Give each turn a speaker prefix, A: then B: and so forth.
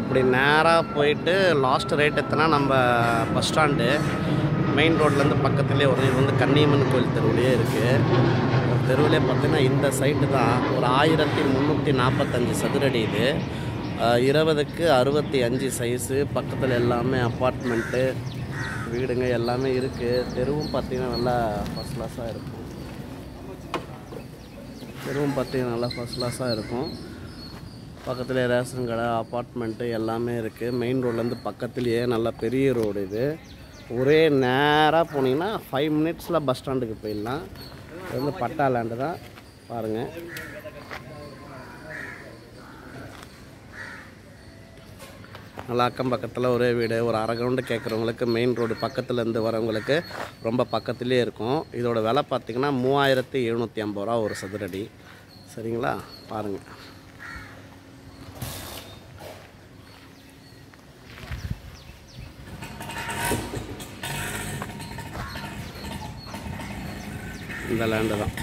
A: இப்படி நேராக போயிட்டு லாஸ்ட் ரேட் எத்தனா நம்ம பஸ் ஸ்டாண்டு மெயின் ரோட்லேருந்து பக்கத்துலேயே ஒரு இது வந்து கன்னியம்மன் கோயில் தெருவுலேயே இருக்குது தெருவிலே பார்த்தீங்கன்னா இந்த சைட்டு தான் ஒரு ஆயிரத்தி முந்நூற்றி நாற்பத்தஞ்சு சதுரடி இது. இருபதுக்கு அறுபத்தி அஞ்சு சைஸு பக்கத்தில் எல்லாமே அப்பார்ட்மெண்ட்டு வீடுங்க எல்லாமே இருக்குது தெருவும் பார்த்திங்கன்னா நல்லா ஃபஸ்ட் கிளாஸாக இருக்கும். தெருவும் பார்த்திங்கன்னா நல்லா ஃபஸ்ட் கிளாஸாக இருக்கும். பக்கத்தில் ரேஷன் கடை அப்பார்ட்மெண்ட்டு எல்லாமே இருக்குது மெயின் ரோட்லேருந்து பக்கத்துலேயே நல்ல பெரிய ரோடு இது. ஒரே நேராக போனீங்கன்னா ஃபைவ் மினிட்ஸில் பஸ் ஸ்டாண்டுக்கு போயிடலாம். இது வந்து பட்டா லேண்டு தான். பாருங்கள் நல்லா அக்கம் பக்கத்தில் ஒரே வீடு ஒரு அரை கிரவுண்டு கேட்குறவங்களுக்கு மெயின் ரோடு பக்கத்துலேருந்து வரவங்களுக்கு ரொம்ப பக்கத்துலேயே இருக்கும். இதோட விலை பார்த்திங்கன்னா மூவாயிரத்தி எழுநூற்றி ஐம்பது ரூபா ஒரு சதுரடி. சரிங்களா? பாருங்கள் இந்த லேண்டு தான்